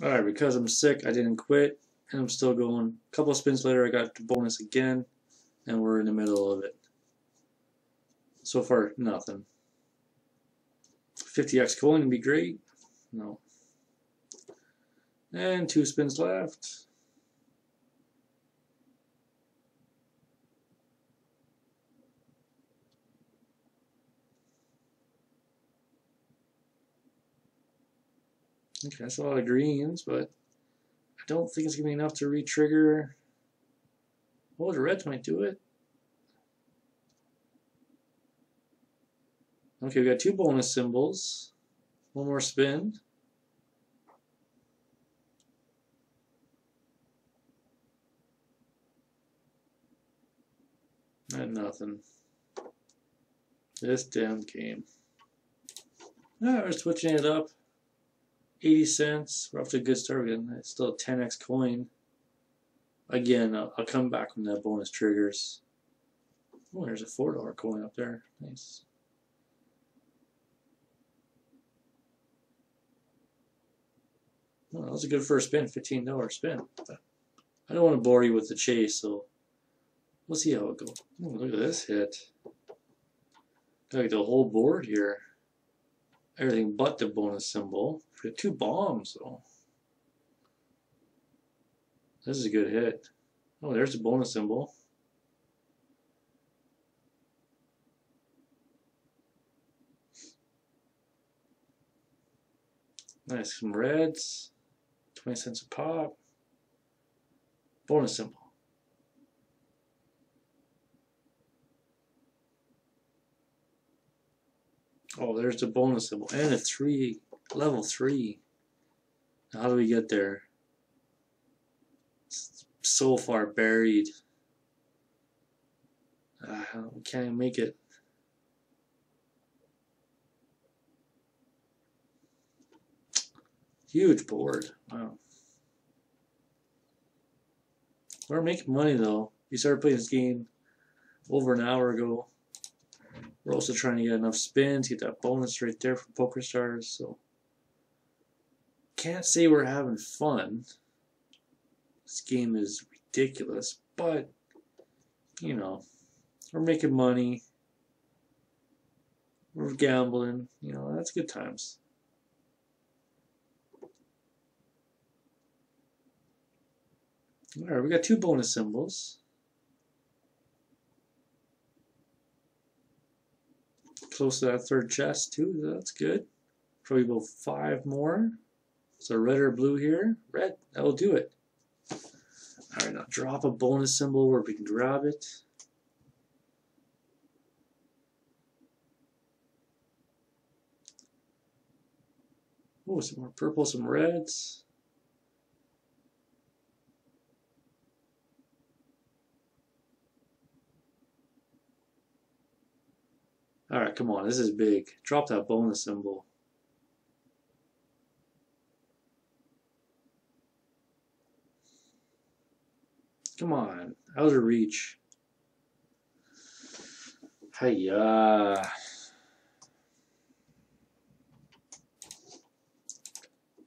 Alright, because I'm sick, I didn't quit, and I'm still going. A couple spins later, I got the bonus again, and we're in the middle of it. So far, nothing. 50x coin would be great. No. And two spins left. Okay, that's a lot of greens, but I don't think it's going to be enough to re-trigger. Oh, the reds might do it. Okay, we got two bonus symbols. One more spin. And nothing. This damn game. Now we're switching it up. 80 cents. We're off to a good start again. It's still a 10x coin. Again, I'll, I'll come back when that bonus triggers. Oh, there's a $4 coin up there. Nice. Well, that was a good first spin, $15 spin. I don't want to bore you with the chase, so we'll see how it goes. Oh, look at this hit. Got the whole board here. Everything but the bonus symbol. We got two bombs, though. This is a good hit. Oh, there's the bonus symbol. Nice, some reds. 20 cents a pop. Bonus symbol. Oh, there's the bonus symbol. And a 3, level 3. Now how do we get there? It's so far buried. Uh, we can't even make it. Huge board. Wow. We're making money though. We started playing this game over an hour ago. We're also trying to get enough spins, get that bonus right there for Poker Stars. So can't say we're having fun. This game is ridiculous, but you know, we're making money. We're gambling. You know, that's good times. Alright, we got two bonus symbols. Close to that third chest too, that's good. Probably about five more. So red or blue here. Red, that will do it. Alright, now drop a bonus symbol where we can grab it. Oh, some more purple, some reds. Alright, come on, this is big. Drop that bonus symbol. Come on, out of reach. Hiya.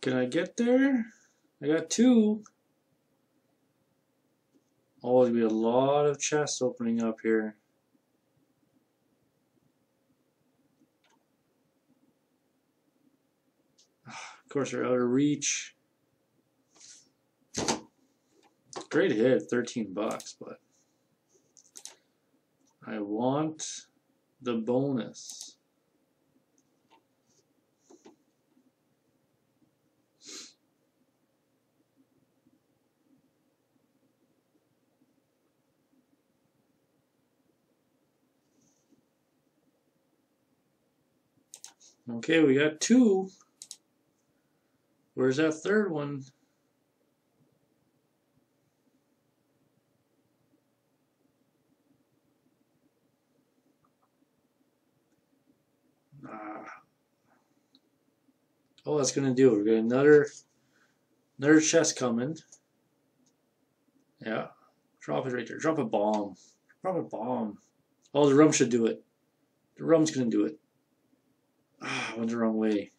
Can I get there? I got two. Oh, there's going be a lot of chests opening up here. Of course, they're out of reach. Great hit, 13 bucks, but I want the bonus. Okay, we got two. Where's that third one? Ah. Oh, that's gonna do it. We're got another another chest coming. Yeah. Drop it right there. Drop a bomb. Drop a bomb. Oh, the rum should do it. The rum's gonna do it. Ah, went the wrong way.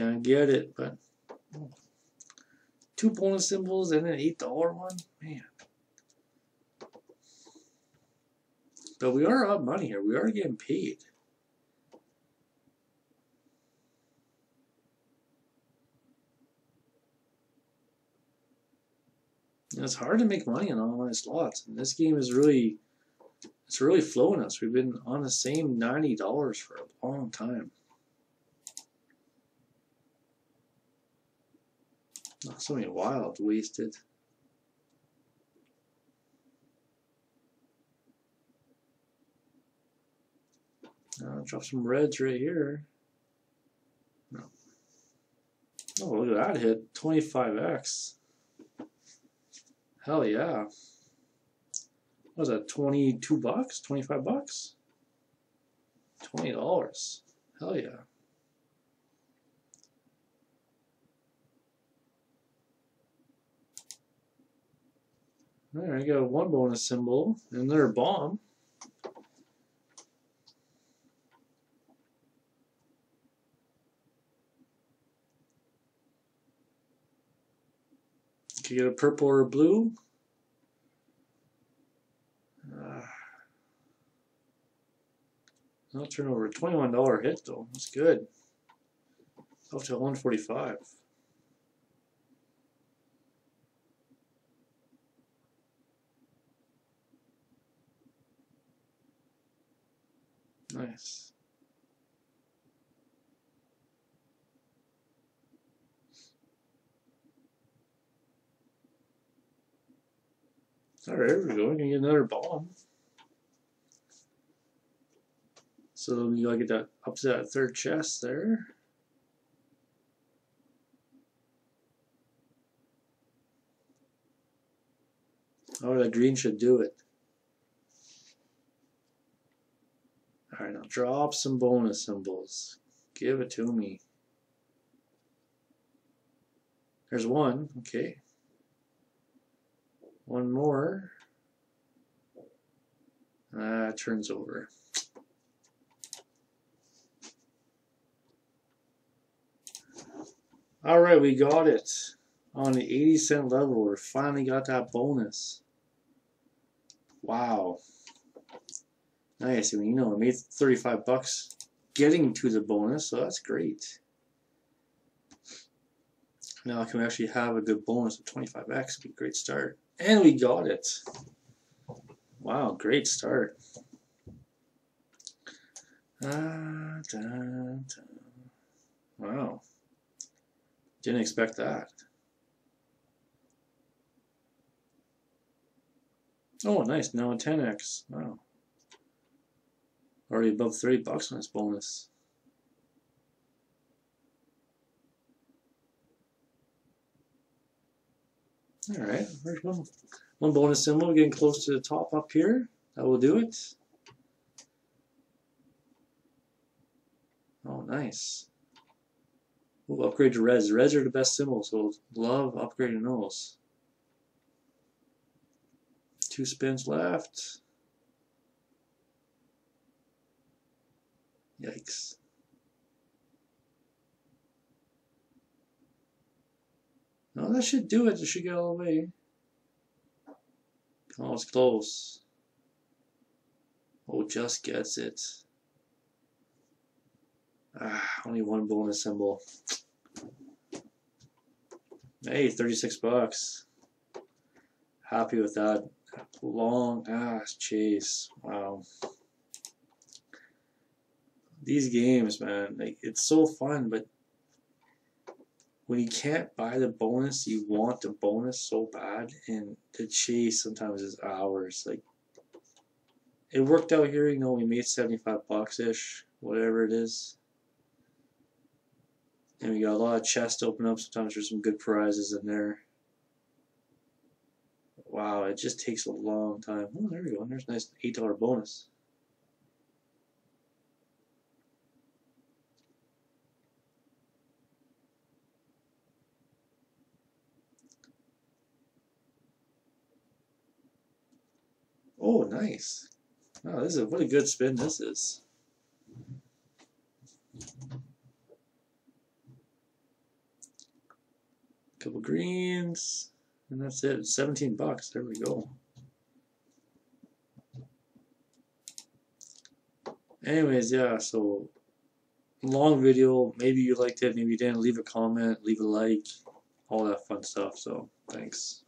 Can't get it, but two bonus symbols and an eight dollar one, man. But we are up money here. We are getting paid. And it's hard to make money on online slots, and this game is really, it's really flowing us. We've been on the same ninety dollars for a long time. Not so many wild wasted. Uh, drop some reds right here. No. Oh, look at that hit. 25x. Hell yeah. What was that, 22 bucks? 25 bucks? $20. Hell yeah. There, I got one bonus symbol, and they're a bomb. Could get a purple or a blue. Uh, no turnover. $21 hit though. That's good. Up to 145. Nice. Alright, there we go. going to get another bomb. So we gotta get that up to that third chest there. Oh, that green should do it. Alright, now drop some bonus symbols. Give it to me. There's one, okay. One more. Ah, turns over. Alright, we got it. On the 80 cent level, we finally got that bonus. Wow. Nice. I mean, you know, I made 35 bucks getting to the bonus, so that's great. Now I can actually have a good bonus of 25x. Be a great start. And we got it. Wow, great start. Ah, da, da. Wow. Didn't expect that. Oh, nice. Now a 10x. Wow. Already above 30 bucks on this bonus. Alright, there's one, one bonus symbol getting close to the top up here. That will do it. Oh, nice. Ooh, upgrade to res. Res are the best symbols, so love upgrading those. Two spins left. Yikes. No, that should do it. It should get all the way. Oh, it's close. Oh, just gets it. Ah, only one bonus symbol. Hey, 36 bucks. Happy with that. Long ass chase. Wow these games, man, like it's so fun, but when you can't buy the bonus, you want the bonus so bad, and the chase sometimes is hours. Like it worked out here, you know, we made seventy five bucks ish, whatever it is. And we got a lot of chests open up. Sometimes there's some good prizes in there. Wow, it just takes a long time. Oh, there we go. There's a nice $8 bonus. Oh, nice. Oh, this is what a good spin this is. couple greens, and that's it. 17 bucks. There we go. Anyways, yeah, so long video. Maybe you liked it, maybe you didn't. Leave a comment, leave a like, all that fun stuff. So, thanks.